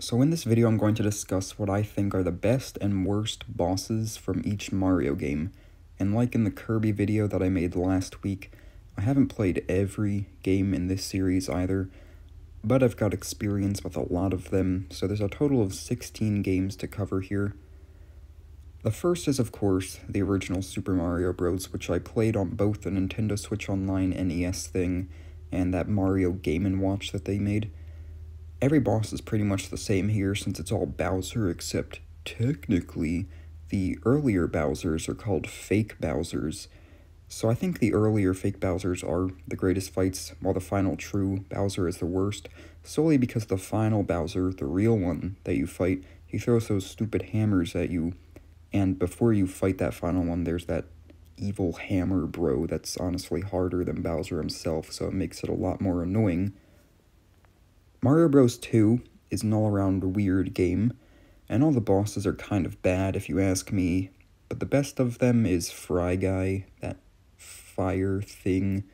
So in this video I'm going to discuss what I think are the best and worst bosses from each Mario game. And like in the Kirby video that I made last week, I haven't played every game in this series either, but I've got experience with a lot of them, so there's a total of 16 games to cover here. The first is of course the original Super Mario Bros, which I played on both the Nintendo Switch Online NES thing and that Mario Game & Watch that they made. Every boss is pretty much the same here since it's all Bowser, except technically the earlier Bowsers are called fake Bowsers. So I think the earlier fake Bowsers are the greatest fights, while the final true Bowser is the worst, solely because the final Bowser, the real one that you fight, he throws those stupid hammers at you, and before you fight that final one, there's that evil hammer bro that's honestly harder than Bowser himself, so it makes it a lot more annoying. Mario Bros. 2 is an all-around weird game, and all the bosses are kind of bad if you ask me, but the best of them is Fry Guy, that fire thing.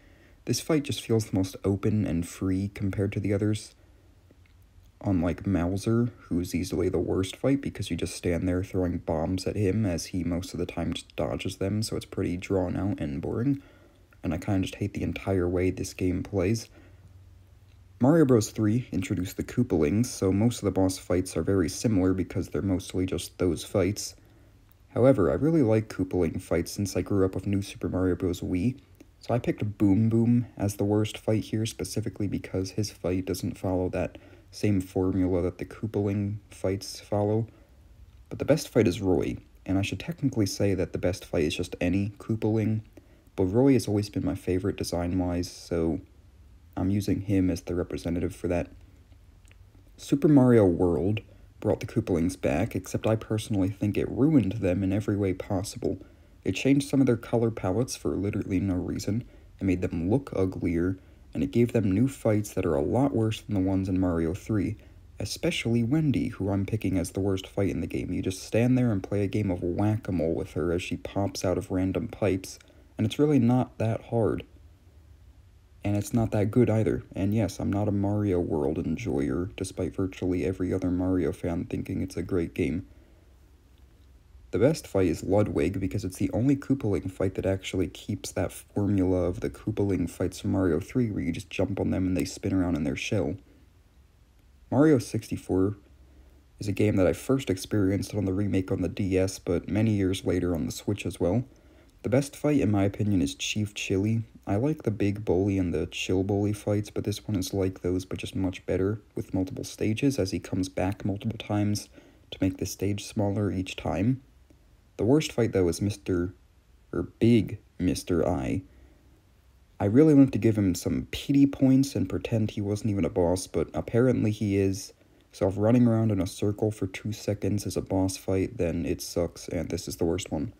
This fight just feels the most open and free compared to the others. Unlike Mouser, who's easily the worst fight because you just stand there throwing bombs at him as he most of the time just dodges them, so it's pretty drawn out and boring. And I kind of just hate the entire way this game plays. Mario Bros. 3 introduced the Koopalings, so most of the boss fights are very similar because they're mostly just those fights. However, I really like Koopaling fights since I grew up with New Super Mario Bros. Wii, so I picked Boom Boom as the worst fight here specifically because his fight doesn't follow that same formula that the Koopaling fights follow. But the best fight is Roy, and I should technically say that the best fight is just any Koopaling, but Roy has always been my favorite design-wise, so I'm using him as the representative for that. Super Mario World brought the Koopalings back, except I personally think it ruined them in every way possible. It changed some of their color palettes for literally no reason, it made them look uglier, and it gave them new fights that are a lot worse than the ones in Mario 3, especially Wendy, who I'm picking as the worst fight in the game. You just stand there and play a game of whack-a-mole with her as she pops out of random pipes, and it's really not that hard and it's not that good either. And yes, I'm not a Mario World enjoyer, despite virtually every other Mario fan thinking it's a great game. The best fight is Ludwig, because it's the only Koopaling fight that actually keeps that formula of the Koopaling fights from Mario 3, where you just jump on them and they spin around in their shell. Mario 64 is a game that I first experienced on the remake on the DS, but many years later on the Switch as well. The best fight, in my opinion, is Chief Chilly, I like the big bully and the chill bully fights, but this one is like those, but just much better, with multiple stages as he comes back multiple times to make the stage smaller each time. The worst fight, though, is Mr. or Big Mr. I. I really wanted to give him some pity points and pretend he wasn't even a boss, but apparently he is. So if running around in a circle for two seconds is a boss fight, then it sucks, and this is the worst one.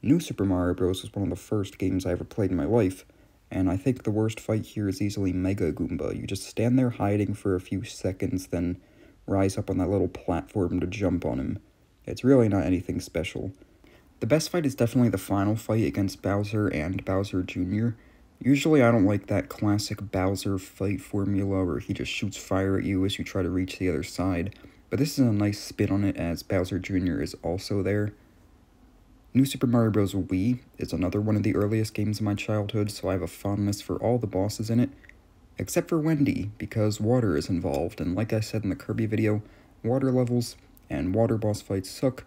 New Super Mario Bros. was one of the first games I ever played in my life, and I think the worst fight here is easily Mega Goomba. You just stand there hiding for a few seconds, then rise up on that little platform to jump on him. It's really not anything special. The best fight is definitely the final fight against Bowser and Bowser Jr. Usually I don't like that classic Bowser fight formula where he just shoots fire at you as you try to reach the other side, but this is a nice spin on it as Bowser Jr. is also there. New Super Mario Bros. Wii is another one of the earliest games of my childhood, so I have a fondness for all the bosses in it, except for Wendy, because water is involved, and like I said in the Kirby video, water levels and water boss fights suck.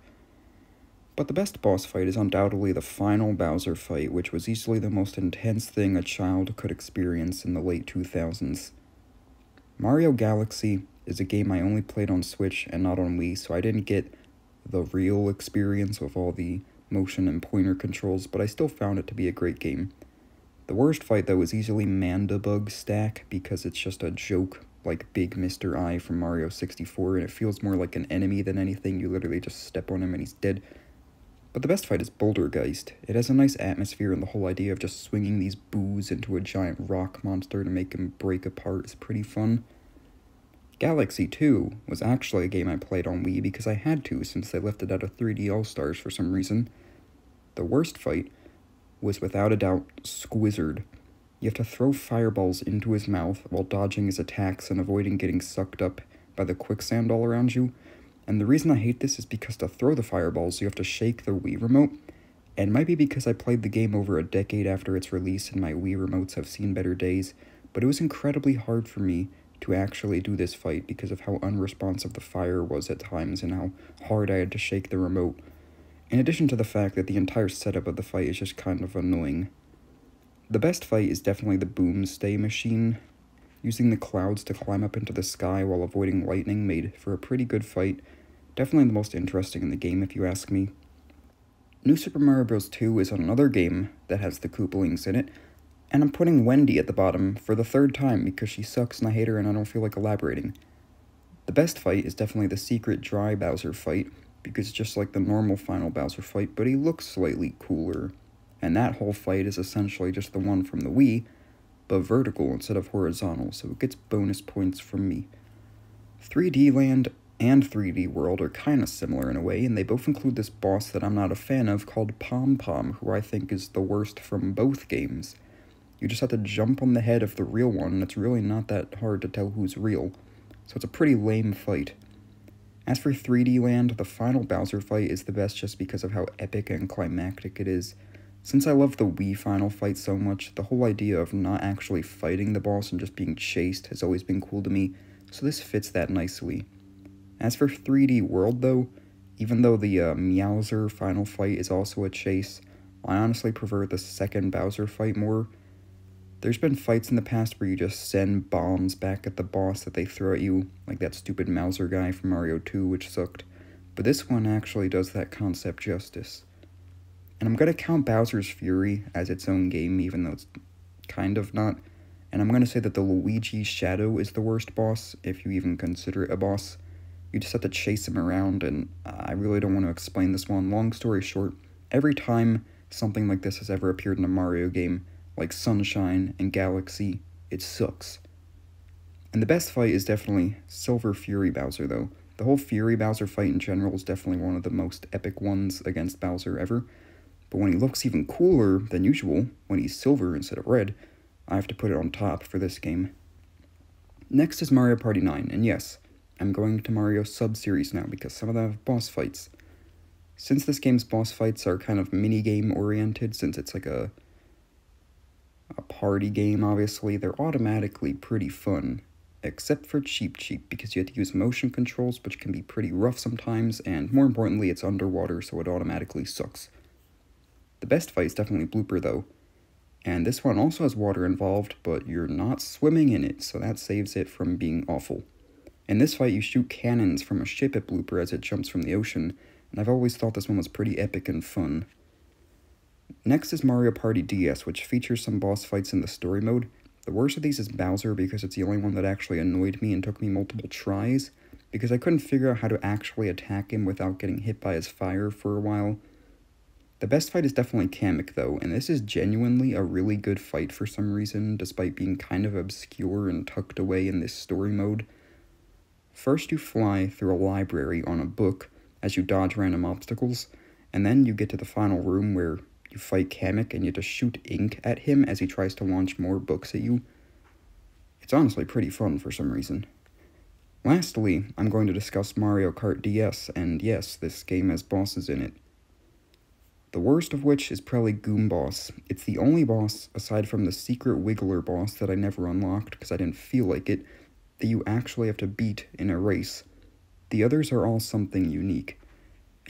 But the best boss fight is undoubtedly the final Bowser fight, which was easily the most intense thing a child could experience in the late 2000s. Mario Galaxy is a game I only played on Switch and not on Wii, so I didn't get the real experience of all the motion and pointer controls, but I still found it to be a great game. The worst fight, though, is easily Mandibug Stack, because it's just a joke like Big Mr. I from Mario 64, and it feels more like an enemy than anything. You literally just step on him and he's dead. But the best fight is Bouldergeist. It has a nice atmosphere, and the whole idea of just swinging these boos into a giant rock monster to make him break apart is pretty fun. Galaxy 2 was actually a game I played on Wii because I had to since they left it out of 3D All-Stars for some reason. The worst fight was without a doubt Squizzard. You have to throw fireballs into his mouth while dodging his attacks and avoiding getting sucked up by the quicksand all around you. And the reason I hate this is because to throw the fireballs, you have to shake the Wii remote. And might be because I played the game over a decade after its release and my Wii remotes have seen better days, but it was incredibly hard for me to actually do this fight because of how unresponsive the fire was at times and how hard I had to shake the remote. In addition to the fact that the entire setup of the fight is just kind of annoying. The best fight is definitely the Boomsday Machine. Using the clouds to climb up into the sky while avoiding lightning made for a pretty good fight. Definitely the most interesting in the game if you ask me. New Super Mario Bros. 2 is another game that has the Koopalings in it, and I'm putting Wendy at the bottom for the third time because she sucks and I hate her and I don't feel like elaborating. The best fight is definitely the secret dry Bowser fight, because just like the normal final Bowser fight, but he looks slightly cooler. And that whole fight is essentially just the one from the Wii, but vertical instead of horizontal, so it gets bonus points from me. 3D Land and 3D World are kinda similar in a way, and they both include this boss that I'm not a fan of called Pom Pom, who I think is the worst from both games. You just have to jump on the head of the real one, and it's really not that hard to tell who's real. So it's a pretty lame fight. As for 3D Land, the final Bowser fight is the best just because of how epic and climactic it is. Since I love the Wii final fight so much, the whole idea of not actually fighting the boss and just being chased has always been cool to me, so this fits that nicely. As for 3D World though, even though the uh, Meowser final fight is also a chase, I honestly prefer the second Bowser fight more, there's been fights in the past where you just send bombs back at the boss that they throw at you, like that stupid Mouser guy from Mario 2, which sucked. But this one actually does that concept justice. And I'm gonna count Bowser's Fury as its own game, even though it's kind of not. And I'm gonna say that the Luigi Shadow is the worst boss, if you even consider it a boss. You just have to chase him around, and I really don't want to explain this one. Long story short, every time something like this has ever appeared in a Mario game, like Sunshine and Galaxy, it sucks. And the best fight is definitely Silver Fury Bowser, though. The whole Fury Bowser fight in general is definitely one of the most epic ones against Bowser ever. But when he looks even cooler than usual, when he's silver instead of red, I have to put it on top for this game. Next is Mario Party 9, and yes, I'm going to Mario sub-series now because some of them have boss fights. Since this game's boss fights are kind of mini-game oriented, since it's like a a party game, obviously, they're automatically pretty fun. Except for Cheep Cheep, because you have to use motion controls, which can be pretty rough sometimes, and more importantly, it's underwater, so it automatically sucks. The best fight is definitely Blooper, though. And this one also has water involved, but you're not swimming in it, so that saves it from being awful. In this fight, you shoot cannons from a ship at Blooper as it jumps from the ocean, and I've always thought this one was pretty epic and fun. Next is Mario Party DS, which features some boss fights in the story mode. The worst of these is Bowser because it's the only one that actually annoyed me and took me multiple tries, because I couldn't figure out how to actually attack him without getting hit by his fire for a while. The best fight is definitely Kamek though, and this is genuinely a really good fight for some reason, despite being kind of obscure and tucked away in this story mode. First you fly through a library on a book as you dodge random obstacles, and then you get to the final room where you fight Kamek and you just shoot ink at him as he tries to launch more books at you. It's honestly pretty fun for some reason. Lastly, I'm going to discuss Mario Kart DS, and yes, this game has bosses in it. The worst of which is probably Goomboss. It's the only boss, aside from the secret Wiggler boss that I never unlocked because I didn't feel like it, that you actually have to beat in a race. The others are all something unique.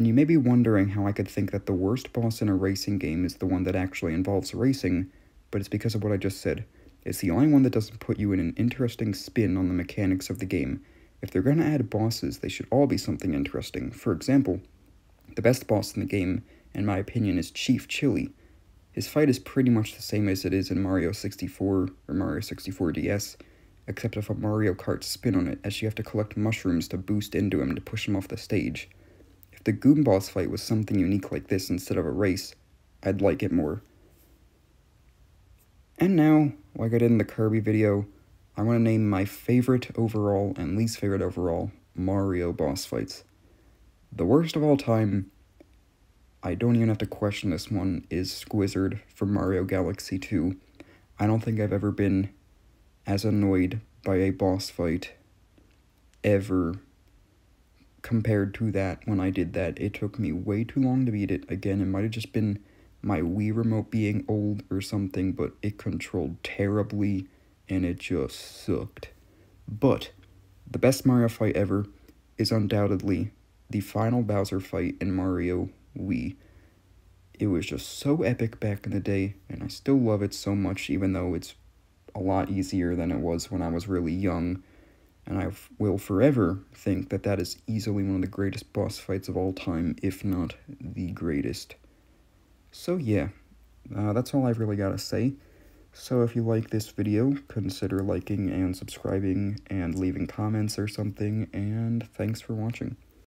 And you may be wondering how I could think that the worst boss in a racing game is the one that actually involves racing, but it's because of what I just said. It's the only one that doesn't put you in an interesting spin on the mechanics of the game. If they're gonna add bosses, they should all be something interesting. For example, the best boss in the game, in my opinion, is Chief Chilly. His fight is pretty much the same as it is in Mario 64 or Mario 64 DS, except with a Mario Kart spin on it, as you have to collect mushrooms to boost into him to push him off the stage. The Goomboss fight was something unique like this instead of a race, I'd like it more. And now, like I did in the Kirby video, I want to name my favorite overall and least favorite overall Mario boss fights. The worst of all time, I don't even have to question this one, is Squizzard from Mario Galaxy 2. I don't think I've ever been as annoyed by a boss fight ever compared to that when I did that. It took me way too long to beat it. Again, it might have just been my Wii remote being old or something, but it controlled terribly and it just sucked. But the best Mario fight ever is undoubtedly the final Bowser fight in Mario Wii. It was just so epic back in the day, and I still love it so much, even though it's a lot easier than it was when I was really young. And I will forever think that that is easily one of the greatest boss fights of all time, if not the greatest. So yeah, uh, that's all I've really got to say. So if you like this video, consider liking and subscribing and leaving comments or something, and thanks for watching.